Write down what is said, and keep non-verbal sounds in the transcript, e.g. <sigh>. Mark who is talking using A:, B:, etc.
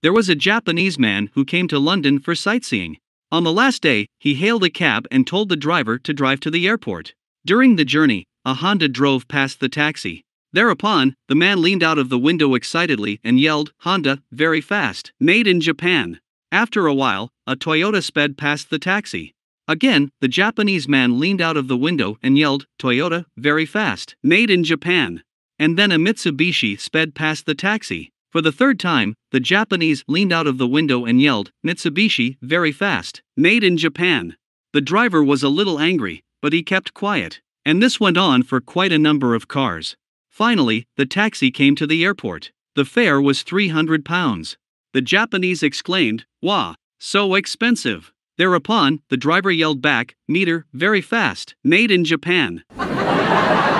A: There was a Japanese man who came to London for sightseeing. On the last day, he hailed a cab and told the driver to drive to the airport. During the journey, a Honda drove past the taxi. Thereupon, the man leaned out of the window excitedly and yelled, Honda, very fast, made in Japan. After a while, a Toyota sped past the taxi. Again, the Japanese man leaned out of the window and yelled, Toyota, very fast, made in Japan. And then a Mitsubishi sped past the taxi. For the third time, the Japanese leaned out of the window and yelled, Mitsubishi, very fast, made in Japan. The driver was a little angry, but he kept quiet. And this went on for quite a number of cars. Finally, the taxi came to the airport. The fare was 300 pounds. The Japanese exclaimed, Wah, so expensive. Thereupon, the driver yelled back, Meter, very fast, made in Japan. <laughs>